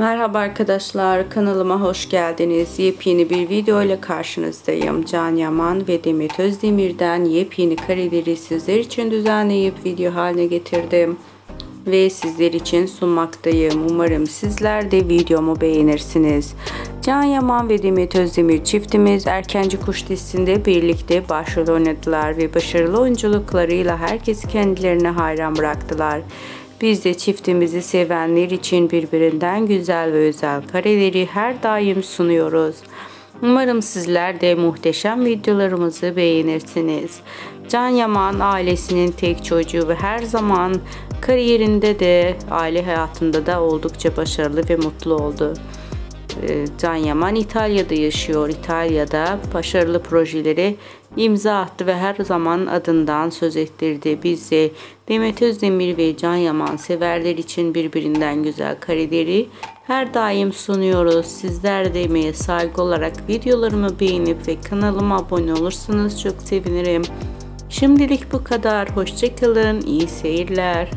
Merhaba arkadaşlar kanalıma hoş geldiniz. Yepyeni bir video ile karşınızdayım. Can Yaman ve Demet Özdemir'den yepyeni kareleri sizler için düzenleyip video haline getirdim. Ve sizler için sunmaktayım. Umarım sizler de videomu beğenirsiniz. Can Yaman ve Demet Özdemir çiftimiz Erkenci Kuş dizisinde birlikte başrol oynadılar ve başarılı oyunculuklarıyla herkesi kendilerine hayran bıraktılar. Biz de çiftimizi sevenler için birbirinden güzel ve özel kareleri her daim sunuyoruz. Umarım sizler de muhteşem videolarımızı beğenirsiniz. Can Yaman ailesinin tek çocuğu ve her zaman kariyerinde de aile hayatında da oldukça başarılı ve mutlu oldu. Ee, Can Yaman İtalya'da yaşıyor. İtalya'da başarılı projeleri imza attı ve her zaman adından söz ettirdi. Biz de Demet Özdemir ve Can Yaman severler için birbirinden güzel kareleri her daim sunuyoruz. Sizler de emeğe saygı olarak videolarımı beğenip ve kanalıma abone olursanız çok sevinirim. Şimdilik bu kadar. Hoşçakalın. İyi seyirler.